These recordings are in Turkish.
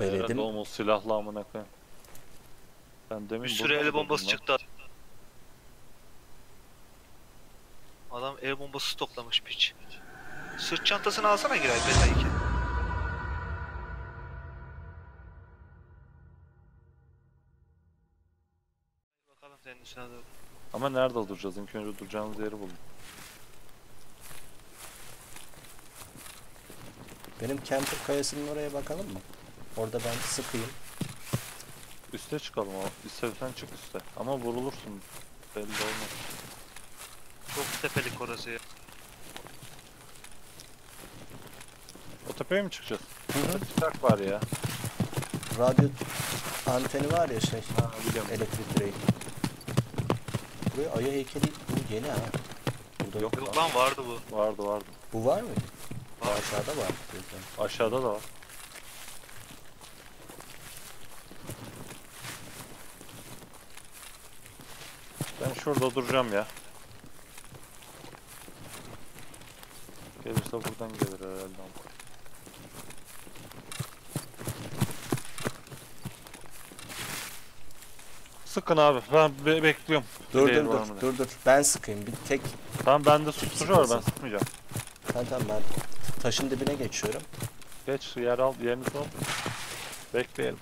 Veredim. Herhalde oğlum o silahla amına koyayım. Ben demin Bir sürü burada el buldum bombası lan. çıktı. Adam el bombası stoklamış piç. Sırt çantasını alsana Giray beta 2. Bakalım senin üstüne doğru. Ama nerede duracağız? İlk önce duracağımız yeri buldum. Benim camper kayasının oraya bakalım mı? Orada ben sıkayım. Üste çıkalım o. İstersen çık üste. Ama vurulursun. Belli olmaz. Çok tepelik orası ya. O tepeye mi çıkacağız? Hı hı. Çıkak var ya. Radyo anteni var ya şey. Ha biliyorum. Elektrik direği. Buraya ayı heykeli bu yeni ha. Burada Yok. Yok lan vardı bu. Vardı vardı. Bu var mıydı? Var. aşağıda var. Aşağıda da var. Ben şurada duracağım ya. Gelirse buradan gelir herhalde. Sıkın abi. Ben be- bekliyorum. Dur Değil dur dur dur dur. Ben sıkayım. Bir tek Tamam bende susturucu var ben sıkmayacağım. tamam tamam ben taşın dibine geçiyorum. Geç yer al yerinizi al. Bekleyelim.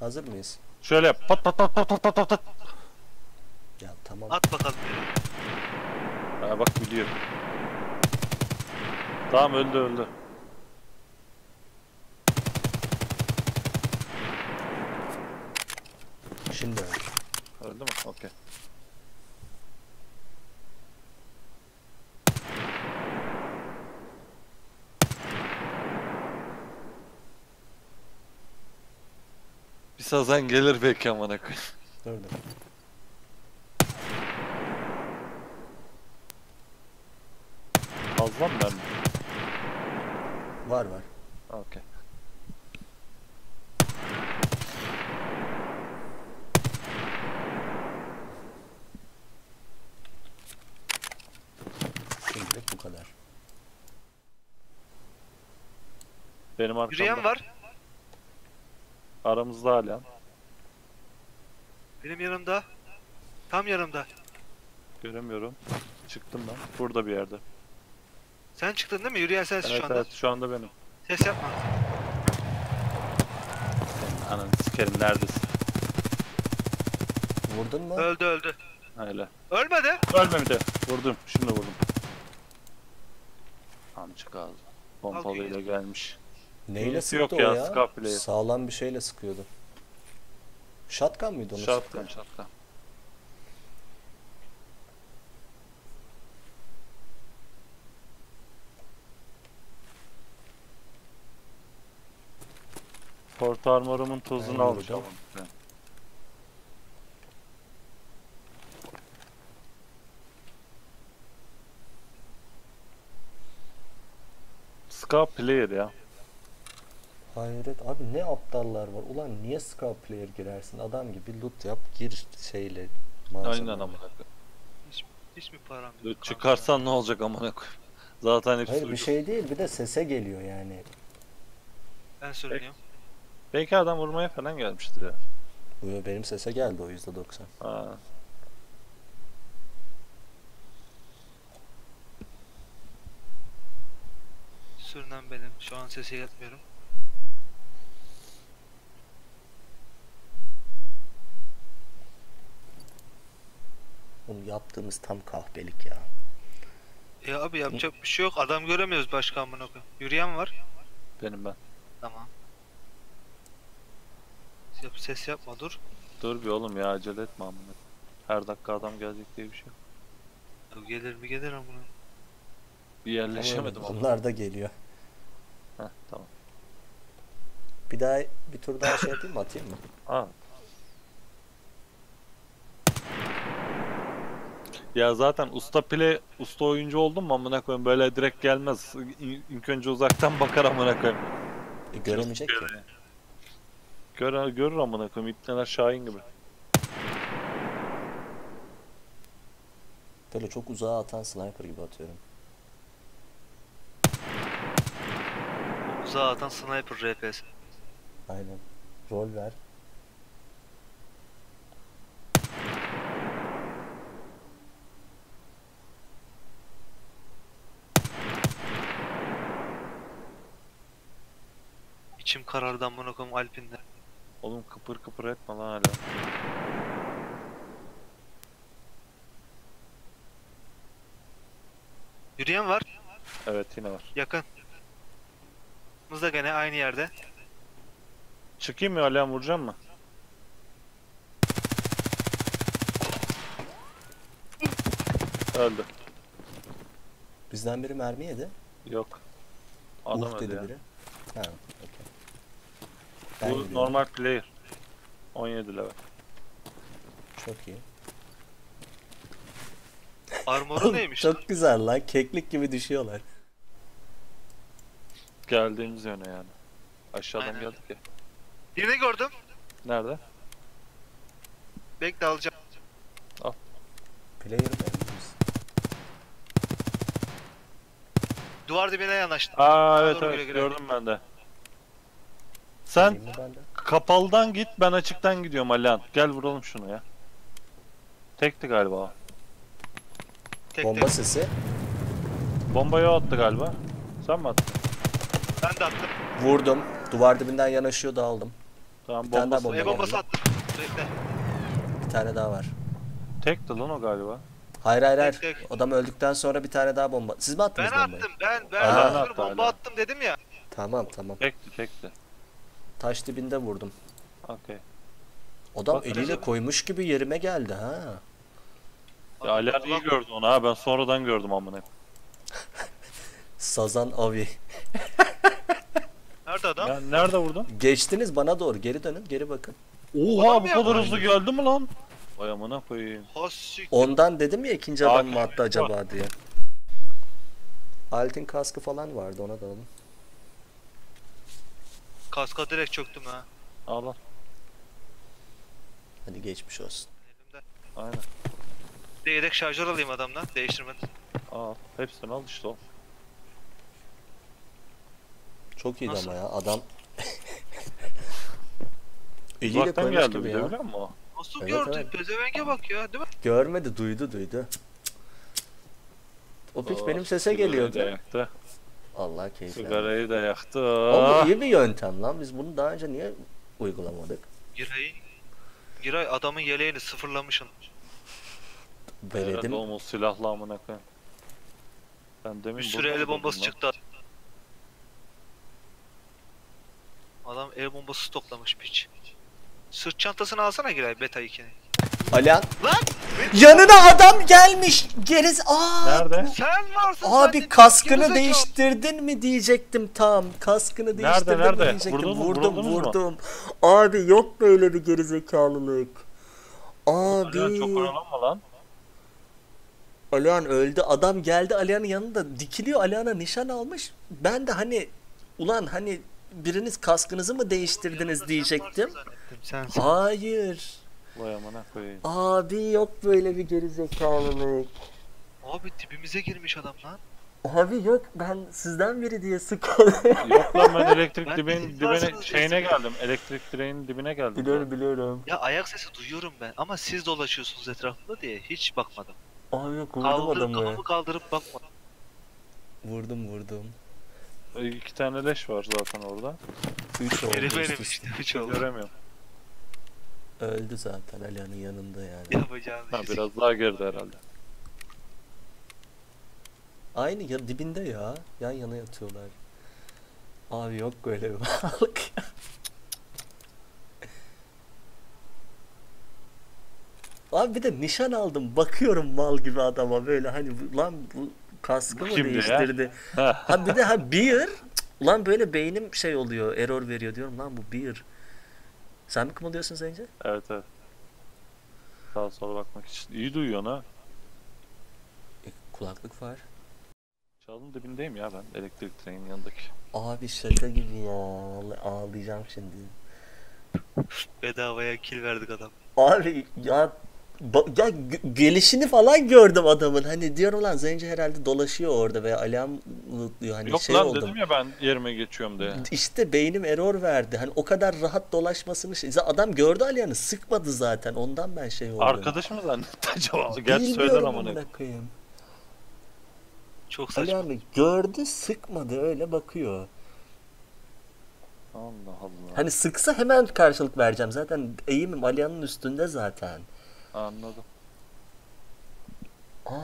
Hazır mıyız? Şöyle. Pat pat pat pat pat pat pat pat. Ya tamam. At bakalım. Ha bak biliyor. Tamam öldü öldü. Şimdi öyle. Öldü mü? Okey. Bir sazan gelir belki amına koyayım. Fazla mı mermi? Var var. Okey. Şimdilik bu kadar. Benim arkamda. Yürüyen var. Aramızda hala. Benim yanımda. Tam yanımda. Göremiyorum. Çıktım ben. Burada bir yerde. Sen çıktın değil mi? Yürüyen sensin Evet şu anda. evet şu anda benim. Ses yapma. Ananı sikerim neredesin? Vurdun mu? Öldü öldü. Öyle. Ölmedi. Ölme bir de. Vurdum. Şimdi vurdum. Amcık ağzı. Pompalıyla gelmiş. Neyle sıktı yok o ya, ya? Sağlam bir şeyle sıkıyordu. Shotgun mıydı onu Şapkan sıktı? şapkan. Port armorumun tozunu Ben alacağım. Ben. Ska player ya. Hayret abi ne aptallar var. Ulan niye scout player girersin? Adam gibi loot yap gir şeyle malzemeyle. Aynen amına koyayım. Hiç, hiç mi param yok? Çıkarsan ne olacak amına koyayım. Zaten hepsi Hayır bir şey değil bir de sese geliyor yani. Ben sürünüyorum. Belki adam vurmaya falan gelmiştir ya. Bu benim sese geldi o yüzde doksan. Sürünen benim. Şu an sesi yetmiyorum. Bunu yaptığımız tam kahpelik ya. Ya abi yapacak bir şey yok. Adam göremiyoruz başka amına koyayım. Yürüyen var. Benim ben. Tamam. Yap, ses yapma dur. Dur bir oğlum ya acele etme amına. Her dakika adam gelecek diye bir şey yok. Ya gelir mi gelir amına. Bir yerleşemedim ama. Onlar da geliyor. Heh tamam. Bir daha bir tur daha şey yapayım mı atayım mı? Aa. Ya zaten usta play, usta oyuncu oldum mu amına koyayım böyle direkt gelmez. İ- İlk önce uzaktan bakar amına koyayım. E, göremeyecek ki. Gör, görür amına koyayım. İpneler Şahin gibi. Böyle çok uzağa atan sniper gibi atıyorum. uzağa atan sniper RPS. Aynen. Rol ver. Karardı amına koyayım Alpin'de. Oğlum kıpır kıpır etme lan hala. Yürüyen var. Evet yine var. Yakın. Biz da gene aynı yerde. Çıkayım mı Alihan vuracağım mı? Öldü. Bizden biri mermi yedi. Yok. Adam uh öldü dedi ya. biri. Ha. Ben Bu normal player. 17 level. Çok iyi. Armoru neymiş? Çok güzel lan. Keklik gibi düşüyorlar. Geldiğimiz yöne yani. Aşağıdan Aynen. geldik ya. Birini gördüm. Nerede? Bekle alacağım. Player mermimiz. Duvar dibine yanaştı. Aa evet doğru evet gördüm ben de. Sen ben kapalıdan git ben açıktan gidiyorum Alihan. Gel vuralım şunu ya. Tekti galiba o. Tek Bomba tek. sesi. Bombayı o attı galiba. Sen mi attın? Ben de attım. Vurdum. Duvar dibinden yanaşıyordu aldım. Tamam Bir bombası bomba E bombası attım. Bekle. Bir tane daha var. tekti lan o galiba. Hayır hayır hayır. Tek, tek. Adam öldükten sonra bir tane daha bomba. Siz mi attınız Ben bombayı? attım. Ben ben Aa. ben Attı bomba hala. attım dedim ya. Tamam tamam. Tekti tekti. Taş dibinde vurdum. Okey. Adam Bak, eliyle acaba- koymuş gibi yerime geldi ha. Ya Alihan iyi gördü onu ha ben sonradan gördüm amına. Sazan avi. Nerede adam? Ya nerede vurdun? Geçtiniz bana doğru. Geri dönün. Geri bakın. Oha bu kadar hızlı geldi mi lan? Vay amına koyayım. Ondan dedim ya ikinci adam mı attı acaba diye. Altin kaskı falan vardı ona da alın. Kaska direkt çöktüm ha. Al al. Hadi geçmiş olsun. Elimde. Aynen. Bir de yedek şarjör alayım adamdan. Değiştirmeden. Al. Hepsini al işte o. Çok iyiydi Nasıl? ama ya adam. Eliyle Uzaktan koymuş geldi gibi bir de ya. biliyor musun o? Nasıl Evet, gördün? evet. Pezevenge bak ya değil mi? Görmedi duydu duydu. O piç benim sese sigarayı geliyordu. da yaktı. Allah keyifli. Sigarayı da yaktı. Bu iyi bir yöntem lan. Biz bunu daha önce niye uygulamadık? Giray. Giray adamın yeleğini sıfırlamışsın. Evet Beledim. oğlum o silahla amına koyayım. Ben demin Bir sürü el bombası çıktı. Adam el bombası stoklamış piç. Sırt çantasını alsana Giray Beta 2'ni. Alihan. Lan! Yanına adam gelmiş. Geriz. Aa. Nerede? Sen varsın Abi kaskını değiştirdin mi diyecektim tam. Kaskını değiştirdin nerede? mi diyecektim. Vurdun? Vurdum mu? vurdum. Abi yok böyle bir gerizekalılık. Abi. Alihan çok oyalanma lan. Alihan öldü. Adam geldi Alihan'ın yanında dikiliyor. Alihan'a nişan almış. Ben de hani ulan hani biriniz kaskınızı mı değiştirdiniz diyecektim. Hayır. Vay amına koyayım. Abi yok böyle bir gerizekalılık. Abi dibimize girmiş adam lan. Abi yok ben sizden biri diye sıkıldım. Yok lan ben elektrik Ben dibin dibine varsınız şeyine geldim. Elektrik direğinin dibine geldim. biliyorum biliyorum. Ya ayak sesi duyuyorum ben ama siz dolaşıyorsunuz etrafında diye hiç bakmadım. Abi yok vurdum Kaldırıp adamı. kafamı kaldırıp bakmadım. Vurdum vurdum. E, İki tane leş var zaten orada. 3 oldu üst benim üste. işte hiç oldu. Göremiyorum. Öldü zaten Alihan'ın yanında yani. Yapacağınız Ha şey. biraz daha geride herhalde. Aynı ya dibinde ya. Yan yana yatıyorlar. Abi yok böyle bir varlık. Abi bir de nişan aldım. Bakıyorum mal gibi adama böyle hani bu- lan bu kaskı Bu mı kimdi ya? değiştirdi? Ha. Ha bir de ha beer. Lan böyle beynim şey oluyor. Error veriyor diyorum lan bu beer. Sen mi kımıldıyorsun Zence? Evet evet. Sağa sola bakmak için. İyi duyuyorsun ha. E, kulaklık var. Çalın dibindeyim ya ben elektrik direğinin yanındaki. Abi şaka gibi ya. Vallahi ağlayacağım şimdi. Bedavaya kill verdik adam. Abi ya ya gelişini falan gördüm adamın. Hani diyorum lan Zenci herhalde dolaşıyor orada veya Alihan lootluyor. Hani Yok şey lan oldum. dedim ya ben yerime geçiyorum diye. İşte beynim error verdi. Hani o kadar rahat dolaşmasını şey. Adam gördü Alihan'ı sıkmadı zaten. Ondan ben şey oldum. Arkadaş mı zannetti acaba? Gerçi söyler ama ne. Çok saçma. Alihan gördü sıkmadı öyle bakıyor. Allah Allah. Hani sıksa hemen karşılık vereceğim. Zaten eğimim Alihan'ın üstünde zaten. Anladım. Aa.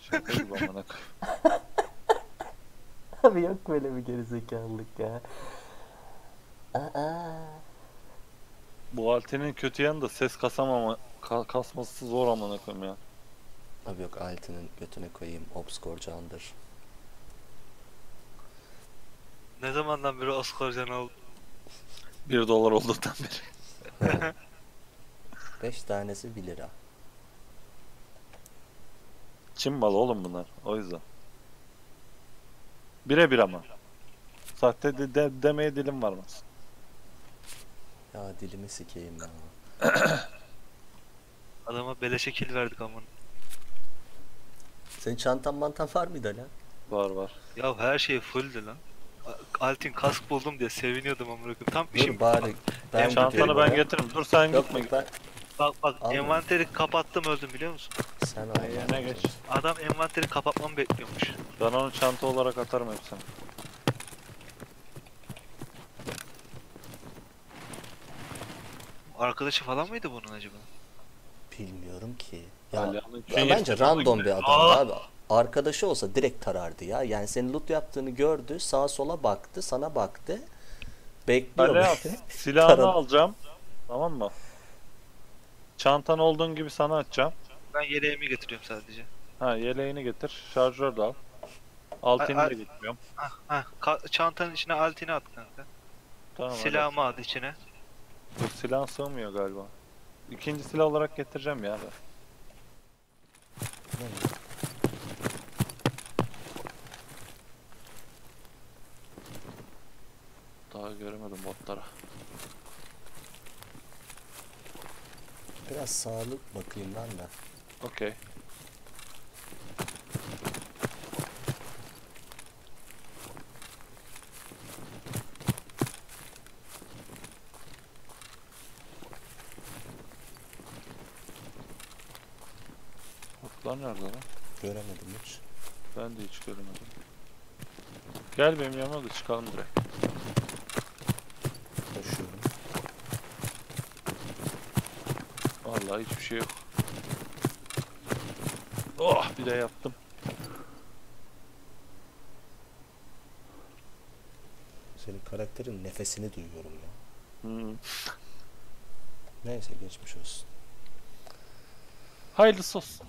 Şaka gibi amına koyayım. Abi yok böyle bir gerizekalılık ya. Aa. Bu Alten'in kötü yanı da ses kasamama ka- kasması zor amına koyayım ya. Abi yok Altin'in götüne koyayım. Obscore candır. Ne zamandan beri Oscar Can oldu? 1 dolar olduktan beri. 5 tanesi 1 lira. Çin malı oğlum bunlar. O yüzden. Birebir ama. Sahte de, de- demeye dilim varmaz. Ya dilimi sikeyim ya. Adama beleşe kill verdik amına. Senin çantan mantan var mıydı lan? Var var. Ya her şey fulldü lan. Altin kask buldum diye seviniyordum amına koyayım. Tam Dur işim bari ben Çantanı ben getiririm. Dur sen Yok gitme. ben Bak bak Alma. envanteri kapattım öldüm biliyor musun? sen. Yerine geç. Adam envanteri kapatmamı bekliyormuş. Ben onu çanta olarak atarım hepsini. Arkadaşı falan mıydı bunun acaba? Bilmiyorum ki. Ya, ya bence random bir adam abi. Arkadaşı olsa direkt tarardı ya. Yani senin loot yaptığını gördü, sağa sola baktı, sana baktı. Bekliyor silahını alacağım. Tamam mı? Çantan olduğun gibi sana atacağım. Ben yeleğimi getiriyorum sadece. Ha yeleğini getir. Şarjör de al. Altını Ay- da ay- getiriyorum. Hah hah ka- çantanın içine altini at kanka. Tamam. Silahımı at içine. Bu silah sığmıyor galiba. İkinci silah olarak getireceğim ya ben. Daha göremedim botlara. Biraz sağlık bakayım ben de. Okey. Botlar nerede lan? Göremedim hiç. Ben de hiç göremedim. Gel benim yanıma da çıkalım direkt. Vallahi hiçbir şey yok. Oh bir de yattım. Senin karakterin nefesini duyuyorum ya. Hmm. Neyse geçmiş olsun. Hayırlısı olsun.